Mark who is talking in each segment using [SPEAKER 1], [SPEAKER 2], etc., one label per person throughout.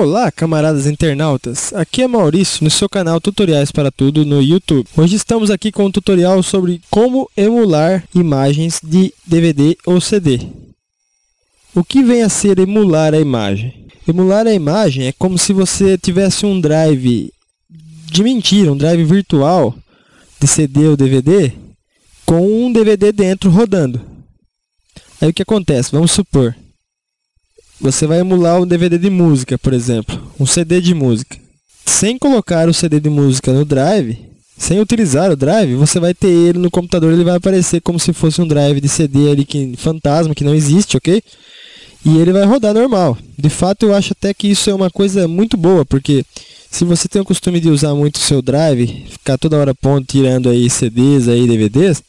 [SPEAKER 1] Olá, camaradas internautas. Aqui é Maurício no seu canal Tutoriais para Tudo no YouTube. Hoje estamos aqui com um tutorial sobre como emular imagens de DVD ou CD. O que vem a ser emular a imagem? Emular a imagem é como se você tivesse um drive de mentira, um drive virtual de CD ou DVD com um DVD dentro rodando. Aí o que acontece? Vamos supor, você vai emular um DVD de música, por exemplo, um CD de música. Sem colocar o CD de música no drive, sem utilizar o drive, você vai ter ele no computador, ele vai aparecer como se fosse um drive de CD ali que fantasma que não existe, OK? E ele vai rodar normal. De fato, eu acho até que isso é uma coisa muito boa, porque se você tem o costume de usar muito o seu drive, ficar toda hora ponto tirando aí CDs aí DVDs,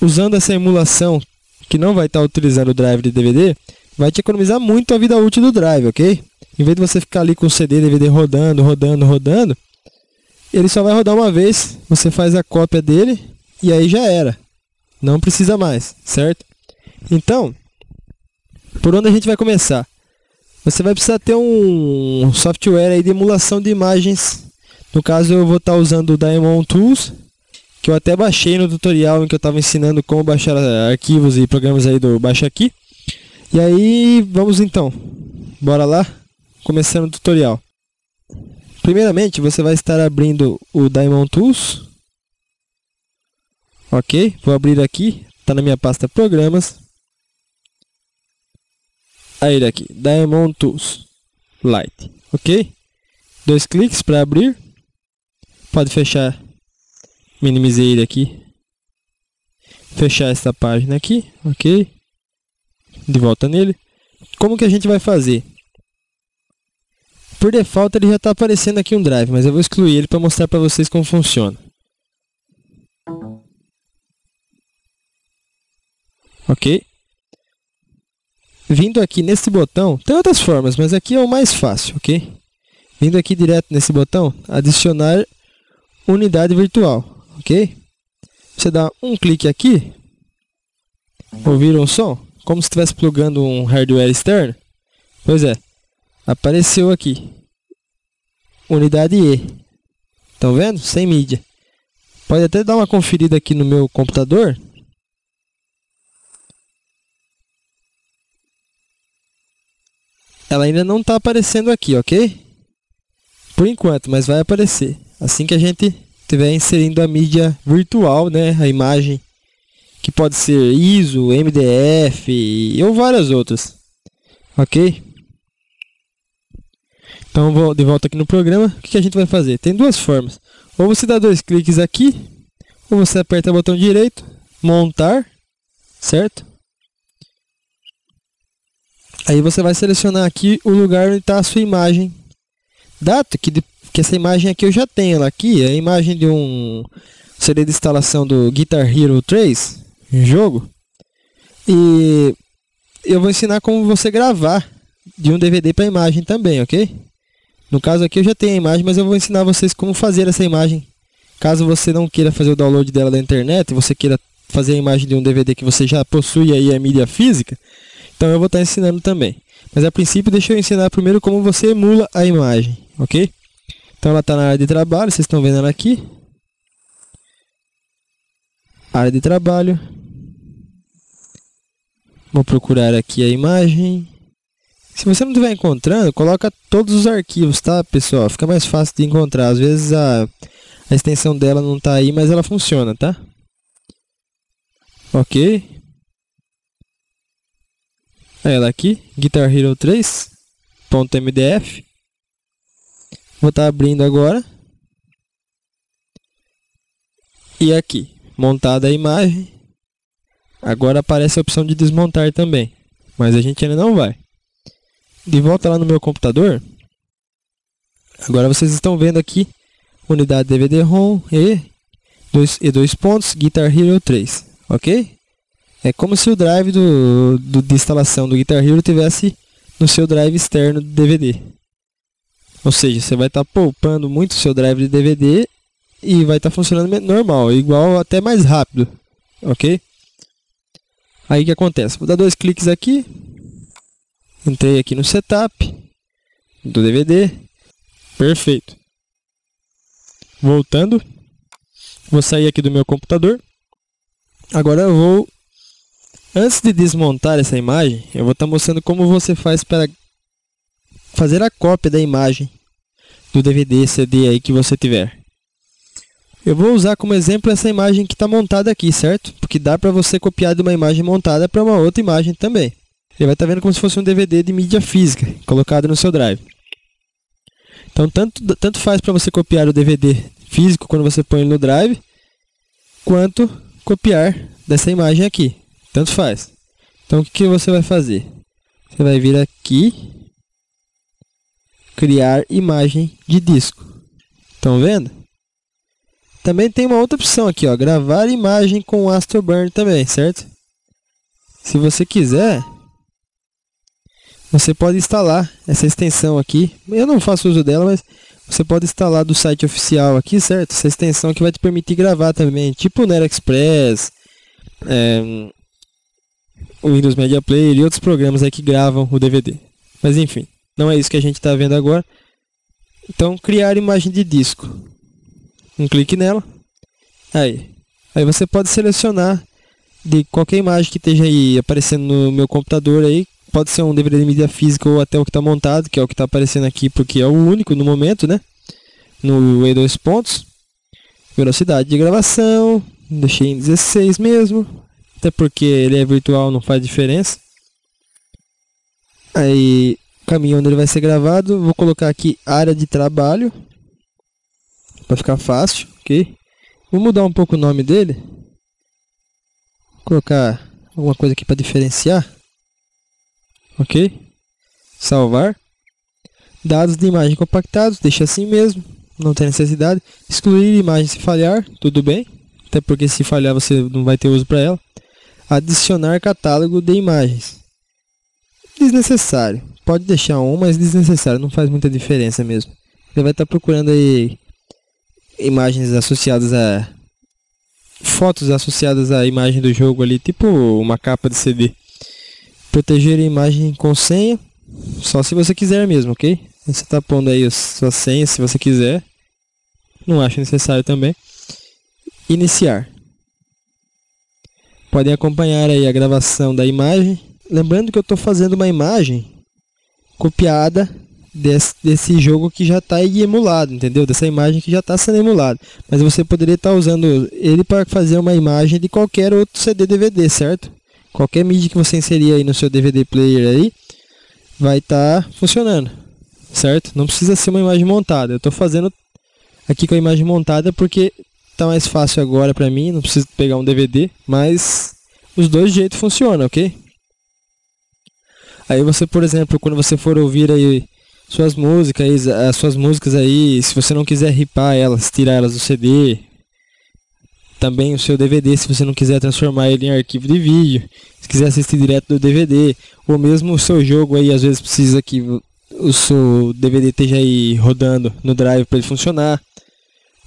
[SPEAKER 1] usando essa emulação que não vai estar utilizando o drive de DVD, vai te economizar muito a vida útil do drive, ok? Em vez de você ficar ali com o CD, DVD rodando, rodando, rodando, ele só vai rodar uma vez, você faz a cópia dele e aí já era. Não precisa mais, certo? Então, por onde a gente vai começar? Você vai precisar ter um software aí de emulação de imagens. No caso, eu vou estar usando o Diamond Tools, que eu até baixei no tutorial em que eu estava ensinando como baixar arquivos e programas aí do Baixa Aqui. E aí, vamos então. Bora lá? Começando o tutorial. Primeiramente, você vai estar abrindo o Diamond Tools. Ok, vou abrir aqui. Está na minha pasta Programas. Aí ele aqui, Diamond Tools Lite, ok? Dois cliques para abrir. Pode fechar, minimizei ele aqui. Fechar esta página aqui, ok? De volta nele. Como que a gente vai fazer? Por default ele já está aparecendo aqui um drive, mas eu vou excluir ele para mostrar para vocês como funciona. Ok? Vindo aqui nesse botão, tem outras formas, mas aqui é o mais fácil, ok? Vindo aqui direto nesse botão, adicionar unidade virtual, ok? Você dá um clique aqui, ouviram o som? Como se estivesse plugando um hardware externo? Pois é, apareceu aqui, unidade E. Estão vendo? Sem mídia. Pode até dar uma conferida aqui no meu computador, ela ainda não está aparecendo aqui, ok? Por enquanto, mas vai aparecer. Assim que a gente estiver inserindo a mídia virtual, né, a imagem, que pode ser ISO, MDF ou várias outras, ok? Então, de volta aqui no programa. O que a gente vai fazer? Tem duas formas. Ou você dá dois cliques aqui, ou você aperta o botão direito, montar, certo? Aí você vai selecionar aqui o lugar onde está a sua imagem. Dado que, que essa imagem aqui eu já tenho ela aqui, é a imagem de um CD de instalação do Guitar Hero 3, jogo. E eu vou ensinar como você gravar de um DVD para imagem também, ok? No caso aqui eu já tenho a imagem, mas eu vou ensinar vocês como fazer essa imagem. Caso você não queira fazer o download dela da internet, você queira fazer a imagem de um DVD que você já possui aí a mídia física, então eu vou estar ensinando também. Mas a princípio deixa eu ensinar primeiro como você emula a imagem, ok? Então ela está na área de trabalho, vocês estão vendo ela aqui. Área de trabalho. Vou procurar aqui a imagem. Se você não estiver encontrando, coloca todos os arquivos, tá, pessoal? Fica mais fácil de encontrar. Às vezes a, a extensão dela não está aí, mas ela funciona, tá? Ok ela aqui, Guitar Hero 3.mdf. Vou estar tá abrindo agora. E aqui, montada a imagem. Agora aparece a opção de desmontar também, mas a gente ainda não vai. De volta lá no meu computador. Agora vocês estão vendo aqui unidade DVD-ROM e dois, e dois pontos Guitar Hero 3, ok? É como se o drive do, do, de instalação do Guitar Hero tivesse no seu drive externo de DVD. Ou seja, você vai estar tá poupando muito o seu drive de DVD e vai estar tá funcionando normal, igual até mais rápido, ok? Aí o que acontece? Vou dar dois cliques aqui, entrei aqui no setup, do DVD. Perfeito. Voltando. Vou sair aqui do meu computador. Agora eu vou Antes de desmontar essa imagem, eu vou estar tá mostrando como você faz para fazer a cópia da imagem do DVD, CD aí que você tiver. Eu vou usar como exemplo essa imagem que está montada aqui, certo? Porque dá para você copiar de uma imagem montada para uma outra imagem também. Você vai estar tá vendo como se fosse um DVD de mídia física, colocado no seu drive. Então, tanto, tanto faz para você copiar o DVD físico quando você põe ele no drive, quanto copiar dessa imagem aqui. Tanto faz. Então o que, que você vai fazer? Você vai vir aqui, criar imagem de disco. Estão vendo? Também tem uma outra opção aqui, ó, gravar imagem com Astroburn também, certo? Se você quiser, você pode instalar essa extensão aqui. Eu não faço uso dela, mas você pode instalar do site oficial aqui, certo? Essa extensão que vai te permitir gravar também, tipo o Nero Express, é, o Windows Media Player e outros programas aí que gravam o DVD. Mas enfim, não é isso que a gente está vendo agora. Então, criar imagem de disco. Um clique nela. Aí. Aí você pode selecionar de qualquer imagem que esteja aí aparecendo no meu computador aí. Pode ser um DVD de mídia física ou até o que está montado, que é o que está aparecendo aqui, porque é o único no momento, né? No E2 pontos. Velocidade de gravação. Deixei em 16 mesmo até porque ele é virtual, não faz diferença. Aí, caminho onde ele vai ser gravado, vou colocar aqui área de trabalho, para ficar fácil, ok? Vou mudar um pouco o nome dele, vou colocar alguma coisa aqui para diferenciar, ok? Salvar. Dados de imagem compactados, deixa assim mesmo, não tem necessidade. Excluir imagem se falhar, tudo bem, até porque se falhar você não vai ter uso para ela adicionar catálogo de imagens. Desnecessário. Pode deixar um, mas desnecessário. Não faz muita diferença mesmo. Você vai estar procurando aí imagens associadas a fotos associadas à imagem do jogo ali, tipo uma capa de CD. Proteger a imagem com senha, só se você quiser mesmo, ok? Você está pondo aí a sua senha se você quiser. Não acho necessário também. Iniciar podem acompanhar aí a gravação da imagem. Lembrando que eu estou fazendo uma imagem copiada desse, desse jogo que já está emulado, entendeu? Dessa imagem que já está sendo emulada. Mas você poderia estar tá usando ele para fazer uma imagem de qualquer outro CD DVD, certo? Qualquer mídia que você inserir aí no seu DVD player aí, vai estar tá funcionando, certo? Não precisa ser uma imagem montada. Eu estou fazendo aqui com a imagem montada porque tá mais fácil agora para mim, não preciso pegar um DVD, mas os dois jeitos funcionam, ok? Aí você, por exemplo, quando você for ouvir aí suas músicas, as suas músicas aí, se você não quiser ripar elas, tirar elas do CD, também o seu DVD, se você não quiser transformar ele em arquivo de vídeo, se quiser assistir direto do DVD, ou mesmo o seu jogo aí, às vezes precisa que o seu DVD esteja aí rodando no drive para ele funcionar.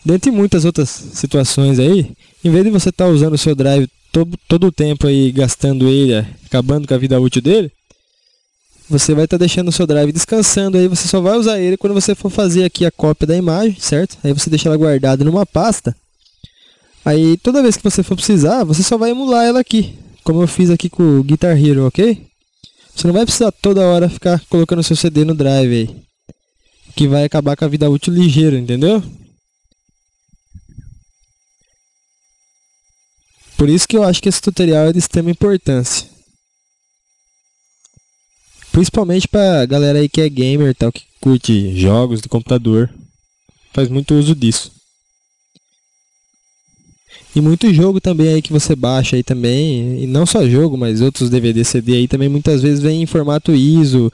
[SPEAKER 1] Dentre muitas outras situações aí, em vez de você estar tá usando o seu drive todo, todo o tempo aí, gastando ele, acabando com a vida útil dele, você vai estar tá deixando o seu drive descansando aí, você só vai usar ele quando você for fazer aqui a cópia da imagem, certo? Aí você deixa ela guardada numa pasta. Aí toda vez que você for precisar, você só vai emular ela aqui, como eu fiz aqui com o Guitar Hero, ok? Você não vai precisar toda hora ficar colocando seu CD no drive aí, que vai acabar com a vida útil ligeiro, entendeu? Por isso que eu acho que esse tutorial é de extrema importância. Principalmente para galera aí que é gamer tal, que curte jogos do computador. Faz muito uso disso. E muito jogo também aí que você baixa aí também, e não só jogo, mas outros DVD, CD aí também muitas vezes vem em formato ISO,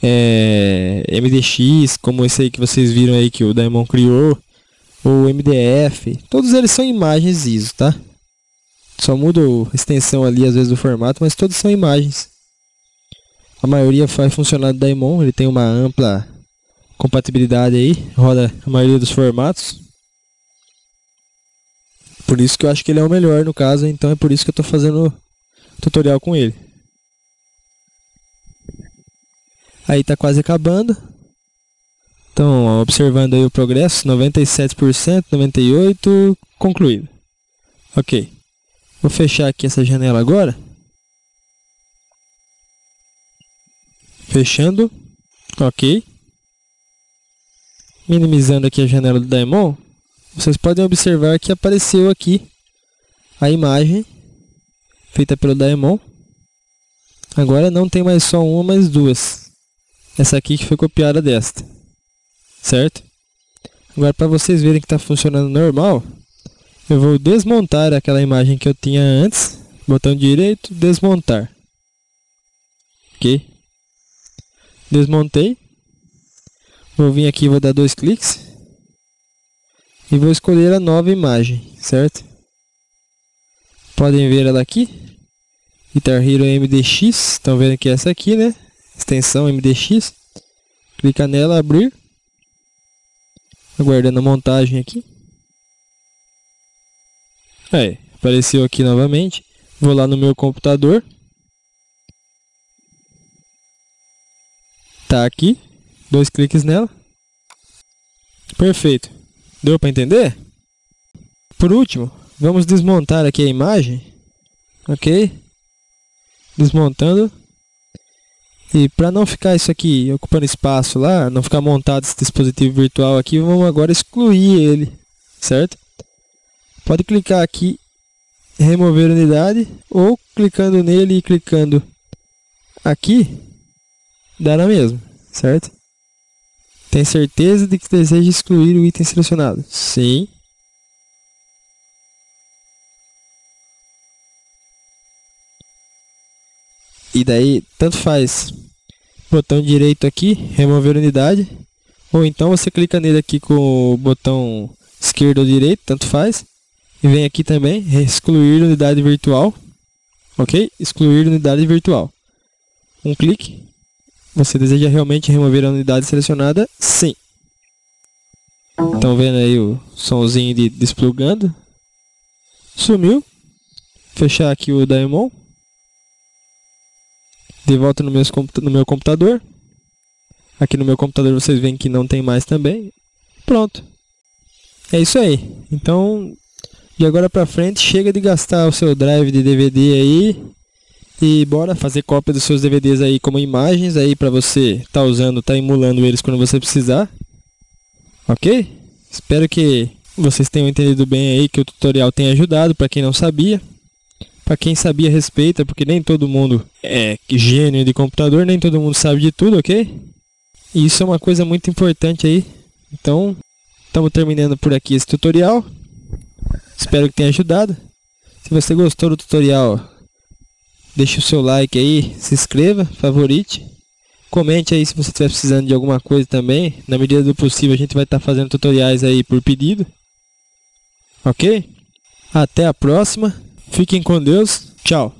[SPEAKER 1] é, MDX, como esse aí que vocês viram aí que o Daemon criou, ou MDF, todos eles são imagens ISO, tá? Só muda a extensão ali, às vezes, do formato, mas todos são imagens. A maioria vai funcionar do Daemon, ele tem uma ampla compatibilidade aí, roda a maioria dos formatos. Por isso que eu acho que ele é o melhor no caso, então é por isso que eu estou fazendo tutorial com ele. Aí está quase acabando. Então, observando aí o progresso, 97%, 98%, concluído. Ok. Vou fechar aqui essa janela agora. Fechando. Ok. Minimizando aqui a janela do Daemon. Vocês podem observar que apareceu aqui a imagem feita pelo Daemon. Agora não tem mais só uma, mas duas. Essa aqui que foi copiada desta. Certo? Agora para vocês verem que está funcionando normal, eu vou desmontar aquela imagem que eu tinha antes. Botão direito, desmontar. Ok? Desmontei. Vou vir aqui, vou dar dois cliques. E vou escolher a nova imagem, certo? Podem ver ela aqui. Guitar Hero MDX. Estão vendo que é essa aqui, né? Extensão MDX. Clica nela, abrir. Aguardando a montagem aqui. Aí, apareceu aqui novamente. Vou lá no meu computador. Tá aqui. Dois cliques nela. Perfeito. Deu para entender? Por último, vamos desmontar aqui a imagem. Ok? Desmontando. E para não ficar isso aqui ocupando espaço lá, não ficar montado esse dispositivo virtual aqui, vamos agora excluir ele, certo? Pode clicar aqui, remover unidade, ou clicando nele e clicando aqui, dá na mesma, certo? Tem certeza de que deseja excluir o item selecionado? Sim. E daí, tanto faz. Botão direito aqui, remover unidade. Ou então você clica nele aqui com o botão esquerdo ou direito, tanto faz. E vem aqui também, excluir unidade virtual. Ok? Excluir unidade virtual. Um clique. Você deseja realmente remover a unidade selecionada? Sim. Estão vendo aí o somzinho de desplugando? Sumiu. Fechar aqui o Daemon. De volta no, no meu computador. Aqui no meu computador vocês veem que não tem mais também. Pronto. É isso aí. Então, de agora pra frente, chega de gastar o seu drive de DVD aí e bora fazer cópia dos seus DVDs aí como imagens aí para você tá usando, tá emulando eles quando você precisar. Ok? Espero que vocês tenham entendido bem aí, que o tutorial tenha ajudado para quem não sabia. Para quem sabia, respeita, porque nem todo mundo é gênio de computador, nem todo mundo sabe de tudo, ok? E isso é uma coisa muito importante aí. Então, estamos terminando por aqui esse tutorial. Espero que tenha ajudado. Se você gostou do tutorial, Deixe o seu like aí, se inscreva, favorite. Comente aí se você estiver precisando de alguma coisa também. Na medida do possível a gente vai estar tá fazendo tutoriais aí por pedido. Ok? Até a próxima. Fiquem com Deus. Tchau.